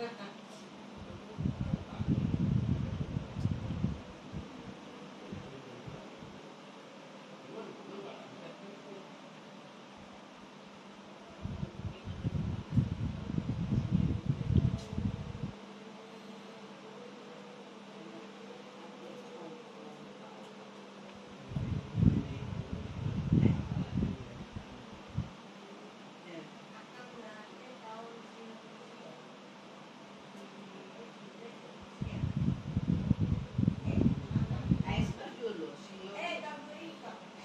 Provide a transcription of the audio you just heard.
Mm-hmm.